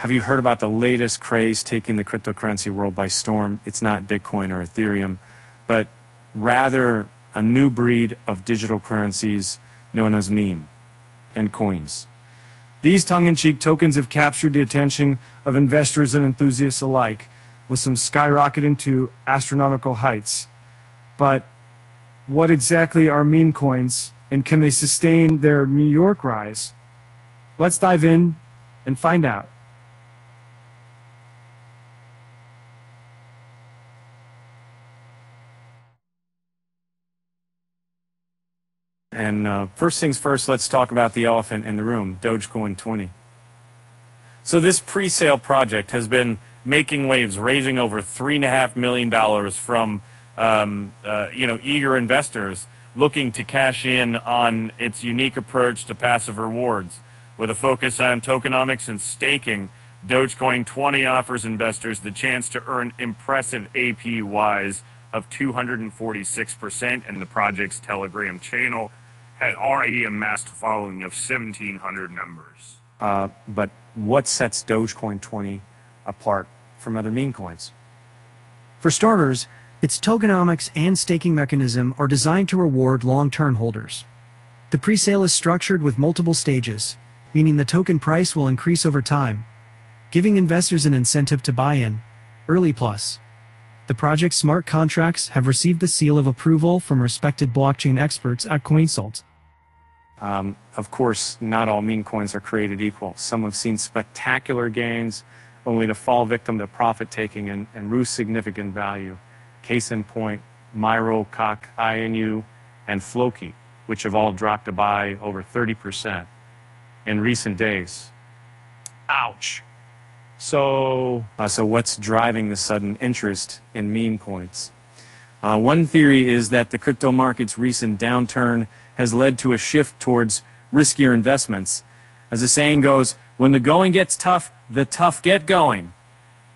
Have you heard about the latest craze taking the cryptocurrency world by storm? It's not Bitcoin or Ethereum, but rather a new breed of digital currencies known as meme and coins. These tongue-in-cheek tokens have captured the attention of investors and enthusiasts alike, with some skyrocketing to astronomical heights. But what exactly are meme coins, and can they sustain their New York rise? Let's dive in and find out. And uh, first things first, let's talk about the elephant in the room, Dogecoin 20. So this pre-sale project has been making waves, raising over three and a half million dollars from um, uh, you know eager investors looking to cash in on its unique approach to passive rewards. With a focus on tokenomics and staking, Dogecoin 20 offers investors the chance to earn impressive APYs of 246% in the project's Telegram channel had already amassed a following of 1,700 members. Uh, but what sets Dogecoin 20 apart from other meme coins? For starters, its tokenomics and staking mechanism are designed to reward long-term holders. The presale is structured with multiple stages, meaning the token price will increase over time, giving investors an incentive to buy in. Early Plus. The project's smart contracts have received the seal of approval from respected blockchain experts at Coinsult. Um, of course, not all meme coins are created equal. Some have seen spectacular gains only to fall victim to profit taking and, and lose significant value. Case in point, Myro, Cock, INU, and Floki, which have all dropped by over 30% in recent days. Ouch. So, uh, so what's driving the sudden interest in meme coins? Uh, one theory is that the crypto market's recent downturn has led to a shift towards riskier investments. As the saying goes, when the going gets tough, the tough get going.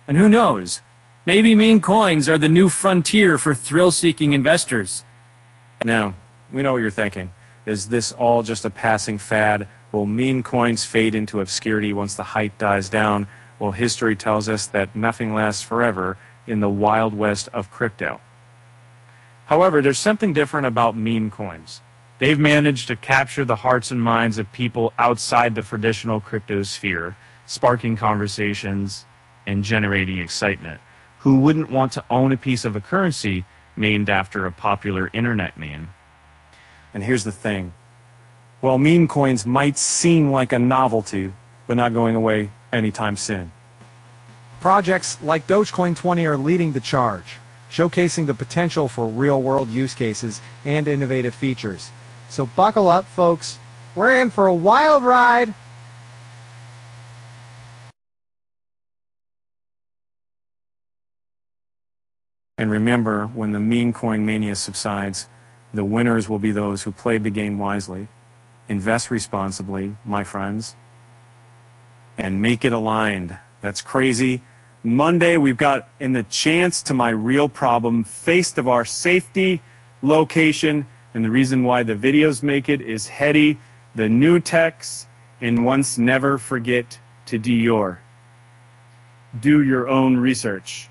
And who knows, maybe meme coins are the new frontier for thrill-seeking investors. Now, we know what you're thinking. Is this all just a passing fad? Will meme coins fade into obscurity once the hype dies down? Well, history tells us that nothing lasts forever in the wild west of crypto. However, there's something different about meme coins. They've managed to capture the hearts and minds of people outside the traditional crypto sphere, sparking conversations and generating excitement. Who wouldn't want to own a piece of a currency named after a popular internet meme? And here's the thing. While meme coins might seem like a novelty, but not going away anytime soon. Projects like Dogecoin 20 are leading the charge, showcasing the potential for real-world use cases and innovative features. So buckle up, folks. We're in for a wild ride. And remember, when the meme coin mania subsides, the winners will be those who played the game wisely, invest responsibly, my friends, and make it aligned. That's crazy. Monday, we've got in the chance to my real problem, faced of our safety, location, and the reason why the videos make it is heady, the new techs, and once never forget to do your. Do your own research.